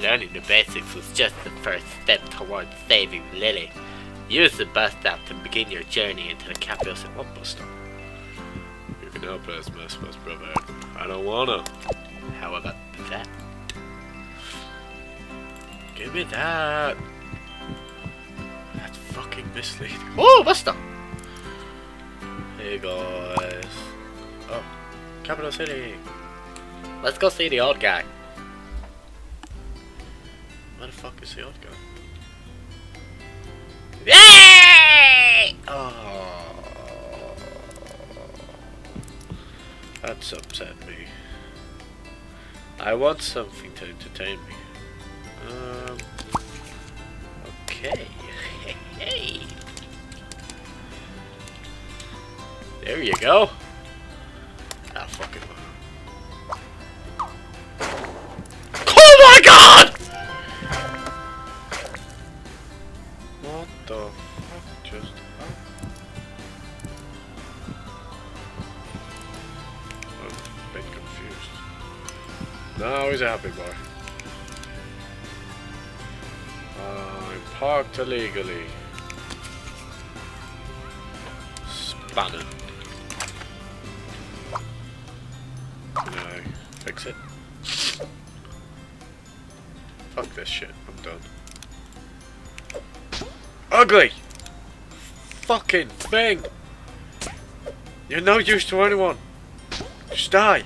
Learning the basics was just the first step towards saving Lily. Use the bus stop to begin your journey into the capital city. What bus stop? You can help us, Miss Bus Brother. I don't wanna. How about that? Give me that. That's fucking misleading. Oh, bus stop. Hey guys. Oh, capital city. Let's go see the old guy. Where the fuck is the old guy? Yay! Oh, that's upset me. I want something to entertain me. Um. Okay. Hey. There you go. What the fuck just happened? I'm a bit confused. Now he's a happy boy. Uh, I'm parked illegally. Spanner. I fix it? Fuck this shit, I'm done. Ugly! Fucking thing! You're no use to anyone! Just die!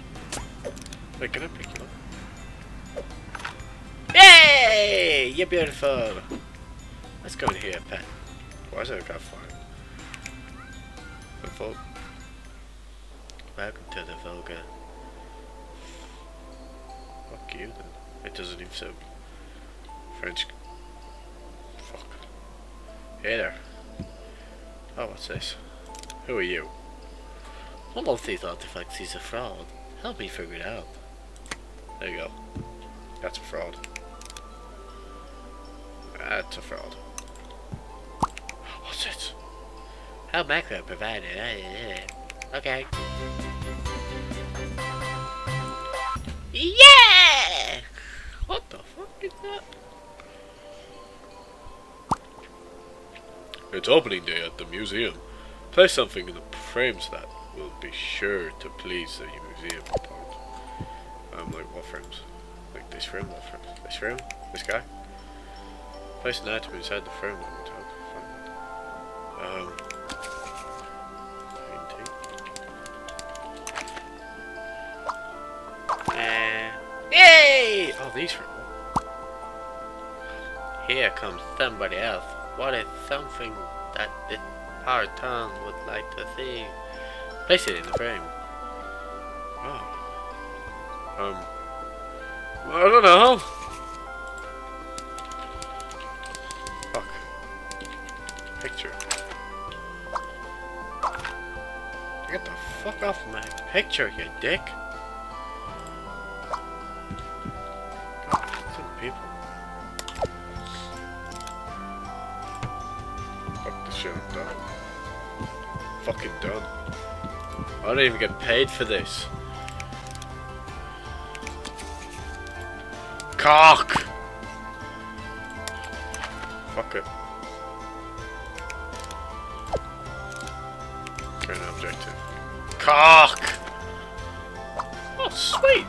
Wait, can I pick you up? Yay! You're beautiful! Let's go in here, pet. Why is it fire? The Vul- Welcome to the Volga. Fuck you then. It doesn't even say French. Hey there. Oh, what's this? Who are you? One of these artifacts is a fraud. Help me figure it out. There you go. That's a fraud. That's a fraud. What's it? How macro provided. Okay. Yeah! It's opening day at the museum. Place something in the frames that will be sure to please the museum part. Um, like what frames? Like this frame, what frame? This frame? This guy? Place an item inside the frame one more time. Um. Uh, yay! Oh, these frames. Here comes somebody else. What is something that this hard tongue would like to see? Place it in the frame. Oh. Um. I don't know. Fuck. Picture. Get the fuck off my picture, you dick. God, some people. I don't even get paid for this. Cock! Fuck it. Current objective. Cock! Oh, sweet!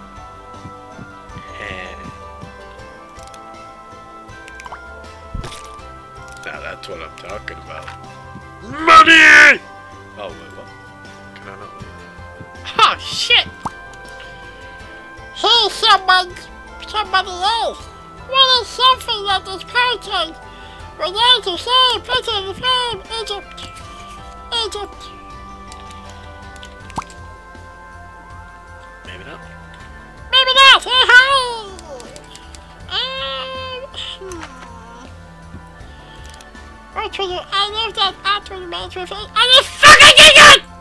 Now that's what I'm talking about. Money! Oh, wait, what? I not? Oh shit! Hey, someone, somebody else. What is something that is painting? Going to put in the Egypt, Egypt. Maybe not. Maybe not. Hey, hi. Um, hmm. Actually, I love that me think, and it's fucking idiot! Pyramid!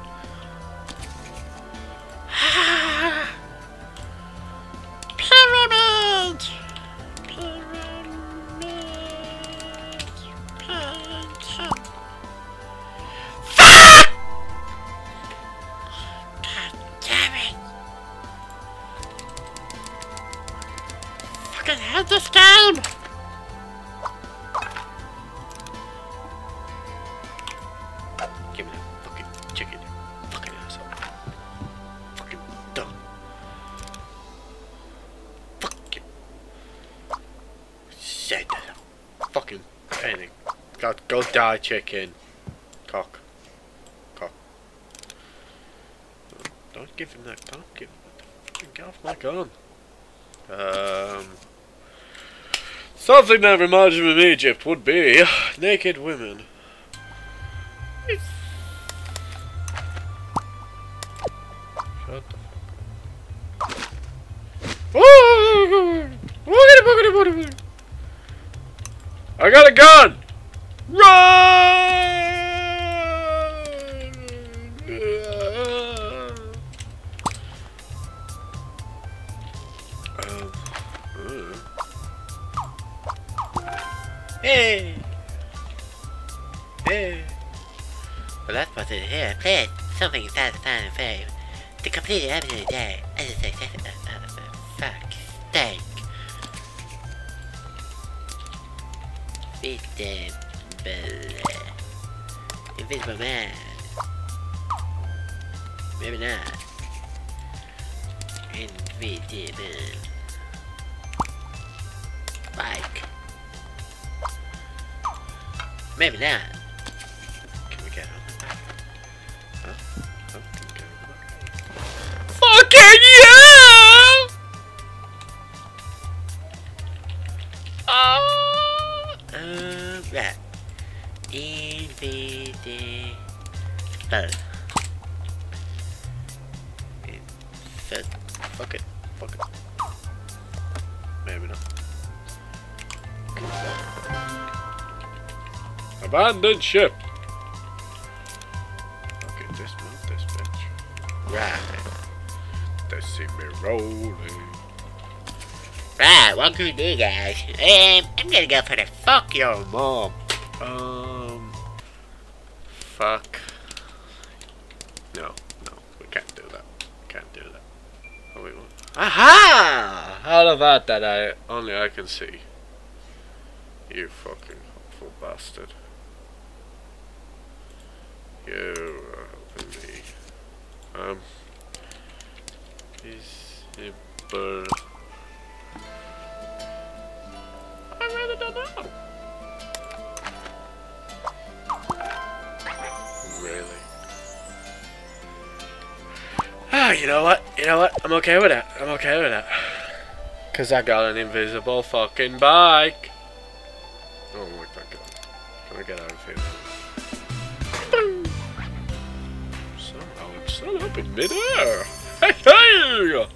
Go, go die, chicken. Cock. Cock. Don't give him that. Don't give him that. Get off my gun. Um. Something that reminds me of Egypt would be naked women. I got a gun! Run! Hey! Hey! Well, that's what's in here. Play it. Something inside the final frame. To complete it every day. As a success. Uh, uh, uh, fuck. Stank. Invisible. Invisible man. Maybe not. Invisible. Bike. Maybe not. Yeah! Oh, uh, right. Invisible. Fed. Fuck it. Fuck it. Maybe not. Abandoned ship. Okay, dismount this bitch. Right. They see me rolling. Right, what can we do, guys? Um, I'm gonna go for the fuck your mom. Um. Fuck. No, no, we can't do that. Can't do that. Oh, wait? Aha! How about that? I only I can see. You fucking hopeful bastard. You are helping me. Um. Is it bird? I really don't know. you know what? You know what? I'm okay with that. I'm okay with that. Cause I got an invisible fucking bike. Oh my god. Can I get out of here? Somehow I'm still up in midair. Hey, hey!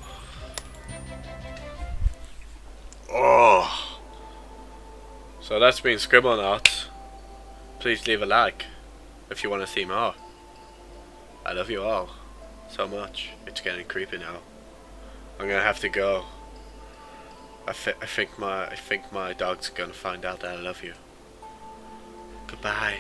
Oh. So that's been Scribblenauts. Please leave a like if you want to see more. I love you all so much. It's getting creepy now. I'm gonna have to go. I, thi- I think my I think my dog's gonna find out that I love you. Goodbye.